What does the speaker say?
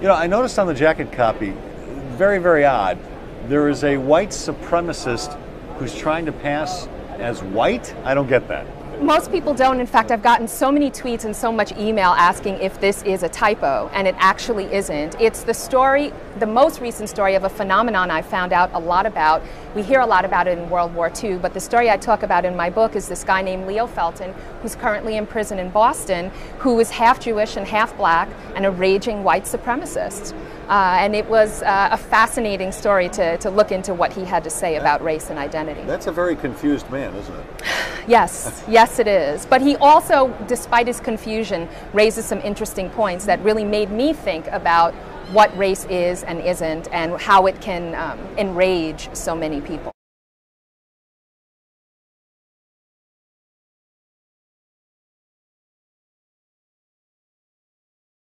You know, I noticed on the jacket copy, very, very odd, there is a white supremacist who's trying to pass as white. I don't get that. Most people don't. In fact, I've gotten so many tweets and so much email asking if this is a typo, and it actually isn't. It's the story, the most recent story of a phenomenon I found out a lot about. We hear a lot about it in World War II, but the story I talk about in my book is this guy named Leo Felton, who's currently in prison in Boston, who is half Jewish and half black and a raging white supremacist. Uh, and it was uh, a fascinating story to, to look into what he had to say about race and identity. That's a very confused man, isn't it? Yes, yes, it is. But he also, despite his confusion, raises some interesting points that really made me think about what race is and isn't and how it can um, enrage so many people.